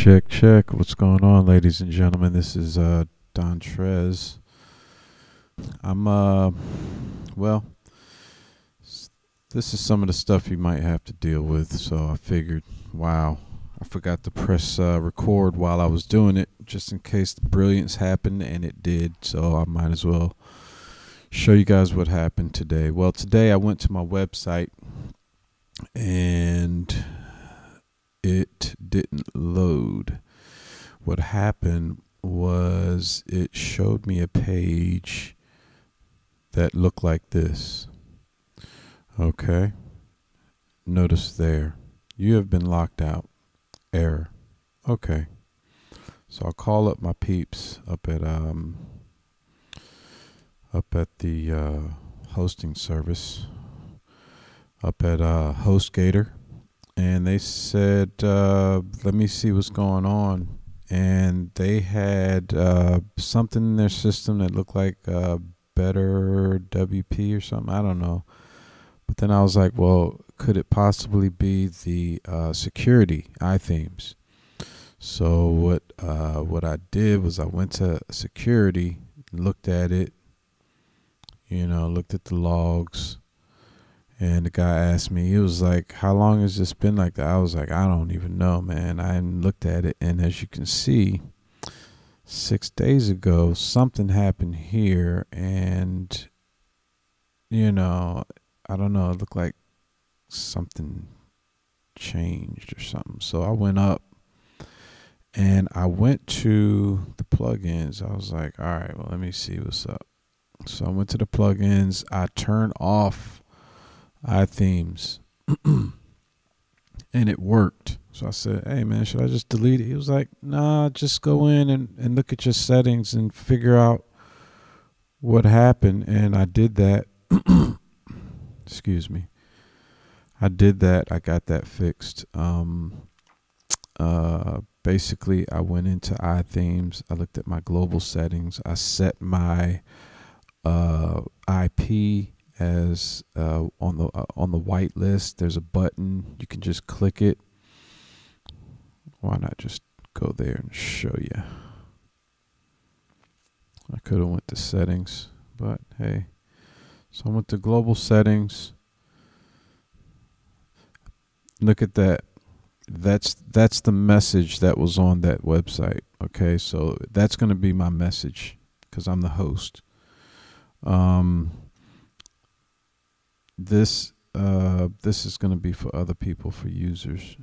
check, check. What's going on, ladies and gentlemen? This is uh, Dontrez. I'm, uh, well, this is some of the stuff you might have to deal with. So I figured, wow, I forgot to press uh, record while I was doing it, just in case the brilliance happened, and it did. So I might as well show you guys what happened today. Well, today I went to my website and didn't load. What happened was it showed me a page that looked like this. Okay. Notice there. You have been locked out. Error. Okay. So I'll call up my peeps up at um up at the uh, hosting service up at uh, HostGator and they said, uh, "Let me see what's going on." And they had uh, something in their system that looked like uh, Better WP or something. I don't know. But then I was like, "Well, could it possibly be the uh, security iThemes?" So what uh, what I did was I went to security, looked at it, you know, looked at the logs and the guy asked me, he was like, How long has this been like that? I was like, I don't even know, man. I looked at it. And as you can see, six days ago, something happened here. And, you know, I don't know. It looked like something changed or something. So I went up and I went to the plugins. I was like, All right, well, let me see what's up. So I went to the plugins. I turned off iThemes, and it worked. So I said, "Hey man, should I just delete it?" He was like, "Nah, just go in and, and look at your settings and figure out what happened." And I did that. Excuse me. I did that. I got that fixed. Um, uh, basically, I went into iThemes. I looked at my global settings. I set my uh, IP as uh, on the uh, on the white list. There's a button you can just click it. Why not just go there and show you? I could have went to settings, but hey. So I went to global settings. Look at that. That's that's the message that was on that website. Okay, so that's going to be my message because I'm the host. Um, this uh, this is going to be for other people, for users.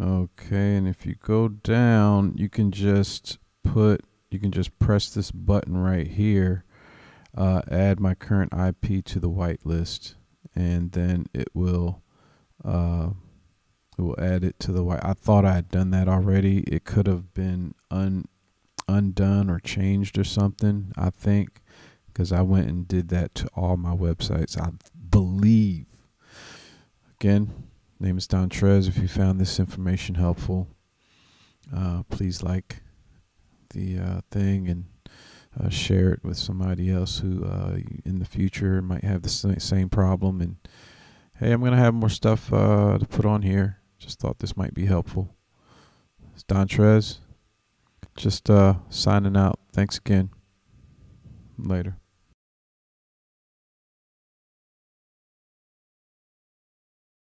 Okay, and if you go down, you can just put, you can just press this button right here, uh, add my current IP to the whitelist, and then it will, uh, it will add it to the white. I thought I had done that already. It could have been un undone or changed or something. I think because I went and did that to all my websites. I believe. Again, name is Dontrez. If you found this information helpful, uh, please like the uh, thing and uh, share it with somebody else who uh, in the future might have the same problem. And hey, I'm gonna have more stuff uh, to put on here. Just thought this might be helpful. It's Dontrez. Just uh, signing out. Thanks again. Later.